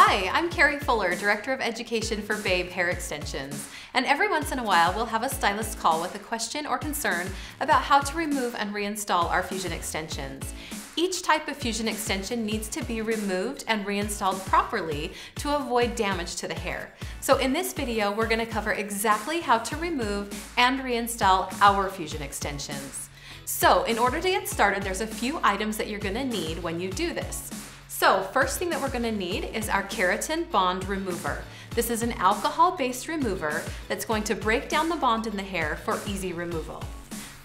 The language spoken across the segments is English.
Hi, I'm Kari Fuller, Director of Education for Babe Hair Extensions. And every once in a while, we'll have a stylist call with a question or concern about how to remove and reinstall our Fusion extensions. Each type of Fusion extension needs to be removed and reinstalled properly to avoid damage to the hair. So in this video, we're gonna cover exactly how to remove and reinstall our Fusion extensions. So in order to get started, there's a few items that you're gonna need when you do this. So first thing that we're gonna need is our keratin bond remover. This is an alcohol-based remover that's going to break down the bond in the hair for easy removal.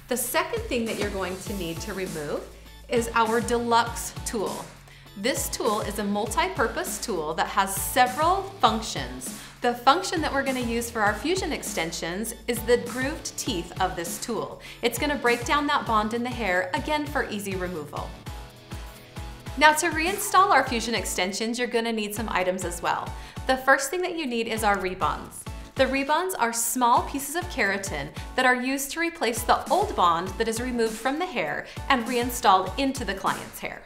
The second thing that you're going to need to remove is our deluxe tool. This tool is a multi-purpose tool that has several functions. The function that we're gonna use for our fusion extensions is the grooved teeth of this tool. It's gonna break down that bond in the hair, again for easy removal. Now to reinstall our Fusion extensions, you're gonna need some items as well. The first thing that you need is our rebonds. The rebonds are small pieces of keratin that are used to replace the old bond that is removed from the hair and reinstalled into the client's hair.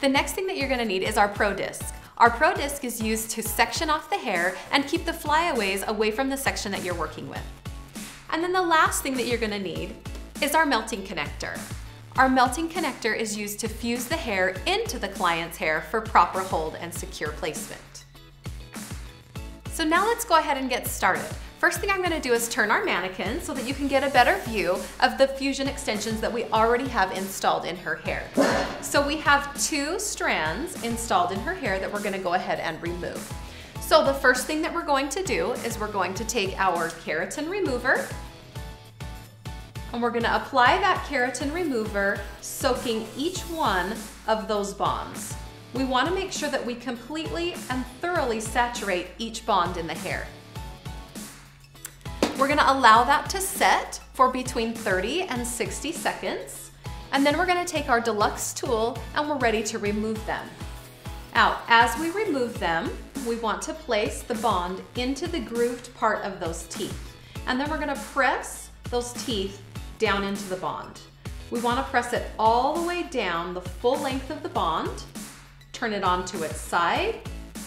The next thing that you're gonna need is our Pro Disc. Our Pro Disc is used to section off the hair and keep the flyaways away from the section that you're working with. And then the last thing that you're gonna need is our melting connector. Our melting connector is used to fuse the hair into the client's hair for proper hold and secure placement. So now let's go ahead and get started. First thing I'm gonna do is turn our mannequin so that you can get a better view of the fusion extensions that we already have installed in her hair. So we have two strands installed in her hair that we're gonna go ahead and remove. So the first thing that we're going to do is we're going to take our keratin remover and we're gonna apply that keratin remover, soaking each one of those bonds. We wanna make sure that we completely and thoroughly saturate each bond in the hair. We're gonna allow that to set for between 30 and 60 seconds. And then we're gonna take our deluxe tool and we're ready to remove them. Now, as we remove them, we want to place the bond into the grooved part of those teeth. And then we're gonna press those teeth down into the bond. We wanna press it all the way down the full length of the bond, turn it onto its side,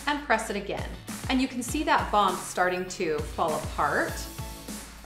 and press it again. And you can see that bond starting to fall apart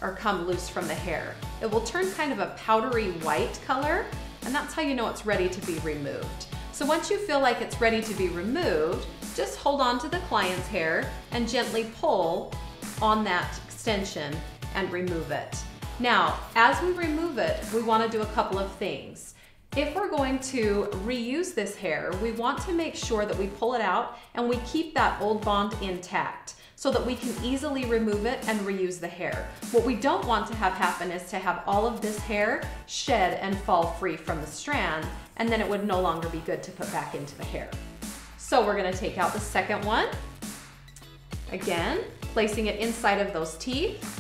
or come loose from the hair. It will turn kind of a powdery white color, and that's how you know it's ready to be removed. So once you feel like it's ready to be removed, just hold on to the client's hair and gently pull on that extension and remove it. Now, as we remove it, we wanna do a couple of things. If we're going to reuse this hair, we want to make sure that we pull it out and we keep that old bond intact so that we can easily remove it and reuse the hair. What we don't want to have happen is to have all of this hair shed and fall free from the strand, and then it would no longer be good to put back into the hair. So we're gonna take out the second one. Again, placing it inside of those teeth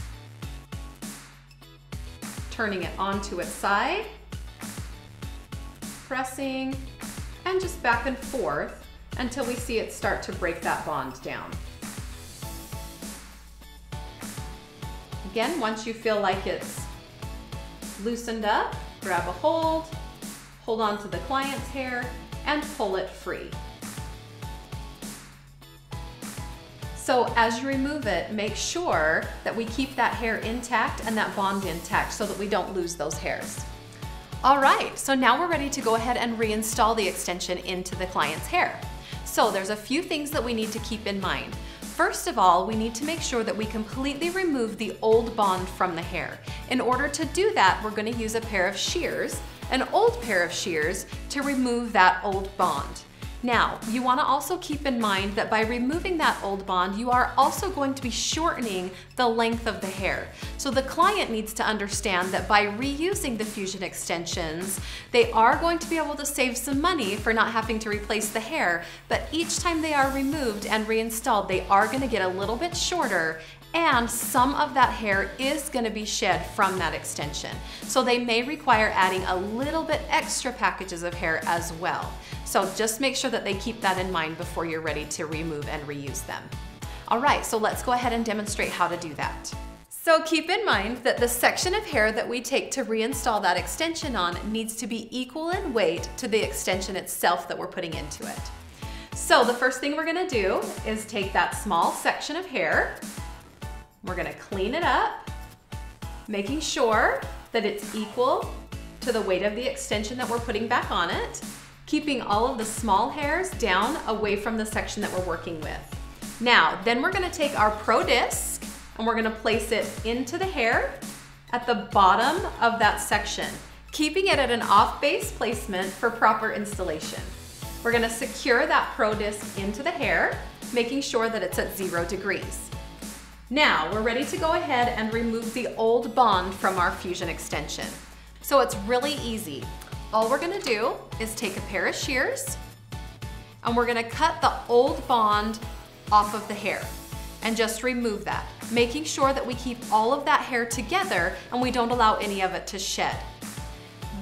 turning it onto its side, pressing, and just back and forth until we see it start to break that bond down. Again, once you feel like it's loosened up, grab a hold, hold on to the client's hair, and pull it free. So as you remove it, make sure that we keep that hair intact and that bond intact so that we don't lose those hairs. All right, so now we're ready to go ahead and reinstall the extension into the client's hair. So there's a few things that we need to keep in mind. First of all, we need to make sure that we completely remove the old bond from the hair. In order to do that, we're gonna use a pair of shears, an old pair of shears, to remove that old bond. Now, you wanna also keep in mind that by removing that old bond, you are also going to be shortening the length of the hair. So the client needs to understand that by reusing the fusion extensions, they are going to be able to save some money for not having to replace the hair, but each time they are removed and reinstalled, they are gonna get a little bit shorter and some of that hair is gonna be shed from that extension. So they may require adding a little bit extra packages of hair as well. So just make sure that they keep that in mind before you're ready to remove and reuse them. All right, so let's go ahead and demonstrate how to do that. So keep in mind that the section of hair that we take to reinstall that extension on needs to be equal in weight to the extension itself that we're putting into it. So the first thing we're gonna do is take that small section of hair, we're gonna clean it up, making sure that it's equal to the weight of the extension that we're putting back on it, keeping all of the small hairs down away from the section that we're working with. Now, then we're gonna take our Pro Disc and we're gonna place it into the hair at the bottom of that section, keeping it at an off base placement for proper installation. We're gonna secure that Pro Disc into the hair, making sure that it's at zero degrees. Now, we're ready to go ahead and remove the old bond from our fusion extension. So it's really easy. All we're gonna do is take a pair of shears and we're gonna cut the old bond off of the hair and just remove that, making sure that we keep all of that hair together and we don't allow any of it to shed.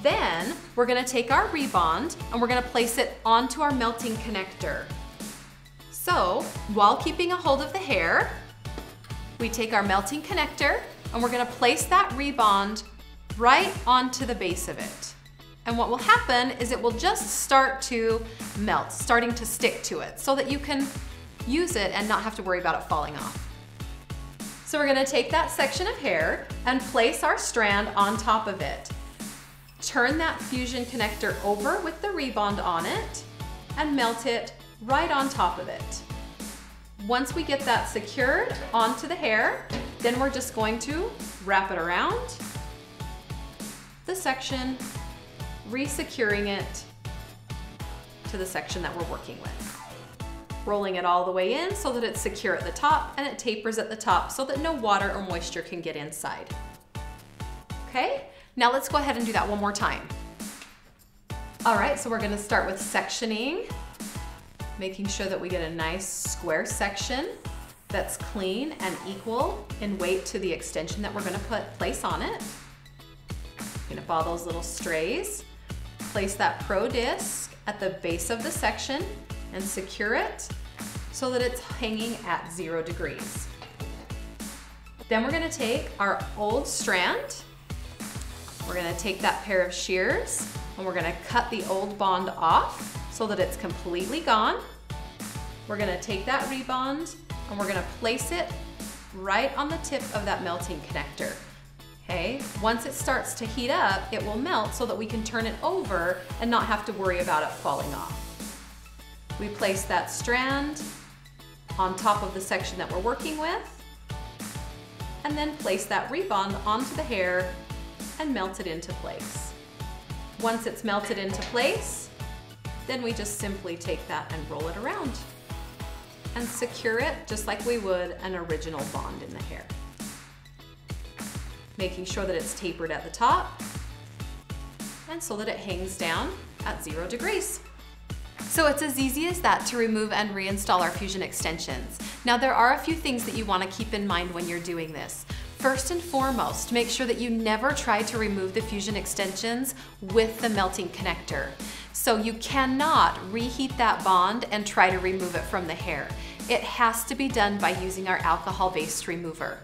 Then we're gonna take our rebond and we're gonna place it onto our melting connector. So while keeping a hold of the hair, we take our melting connector and we're gonna place that rebond right onto the base of it. And what will happen is it will just start to melt, starting to stick to it so that you can use it and not have to worry about it falling off. So we're gonna take that section of hair and place our strand on top of it. Turn that fusion connector over with the rebond on it and melt it right on top of it. Once we get that secured onto the hair, then we're just going to wrap it around the section, resecuring it to the section that we're working with rolling it all the way in so that it's secure at the top and it tapers at the top so that no water or moisture can get inside. Okay, now let's go ahead and do that one more time. All right, so we're gonna start with sectioning, making sure that we get a nice square section that's clean and equal in weight to the extension that we're gonna put place on it. Gonna follow those little strays. Place that Pro Disc at the base of the section and secure it so that it's hanging at zero degrees. Then we're gonna take our old strand, we're gonna take that pair of shears and we're gonna cut the old bond off so that it's completely gone. We're gonna take that rebond and we're gonna place it right on the tip of that melting connector. Okay, once it starts to heat up, it will melt so that we can turn it over and not have to worry about it falling off. We place that strand on top of the section that we're working with, and then place that rebond onto the hair and melt it into place. Once it's melted into place, then we just simply take that and roll it around and secure it just like we would an original bond in the hair. Making sure that it's tapered at the top and so that it hangs down at zero degrees. So it's as easy as that to remove and reinstall our Fusion extensions. Now there are a few things that you want to keep in mind when you're doing this. First and foremost, make sure that you never try to remove the Fusion extensions with the melting connector. So you cannot reheat that bond and try to remove it from the hair. It has to be done by using our alcohol-based remover.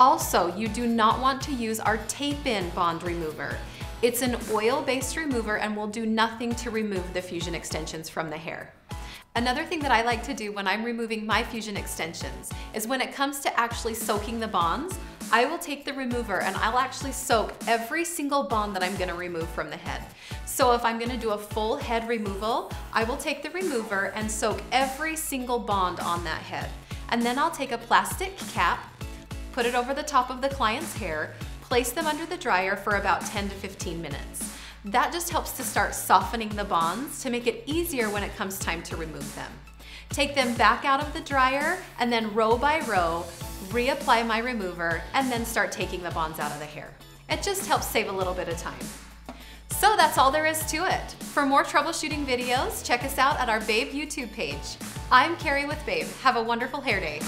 Also, you do not want to use our tape-in bond remover. It's an oil-based remover and will do nothing to remove the fusion extensions from the hair. Another thing that I like to do when I'm removing my fusion extensions is when it comes to actually soaking the bonds, I will take the remover and I'll actually soak every single bond that I'm gonna remove from the head. So if I'm gonna do a full head removal, I will take the remover and soak every single bond on that head. And then I'll take a plastic cap, put it over the top of the client's hair, Place them under the dryer for about 10 to 15 minutes. That just helps to start softening the bonds to make it easier when it comes time to remove them. Take them back out of the dryer and then row by row, reapply my remover and then start taking the bonds out of the hair. It just helps save a little bit of time. So that's all there is to it. For more troubleshooting videos, check us out at our Babe YouTube page. I'm Kari with Babe. Have a wonderful hair day.